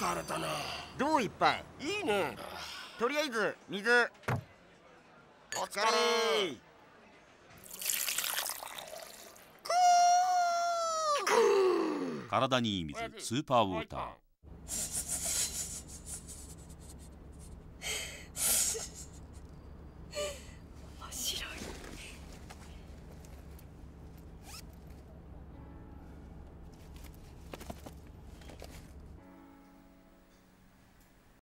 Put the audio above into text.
疲れたな。どういっぱい？いいね。とりあえず水。お疲れ。体にいい水スーパーウォーター。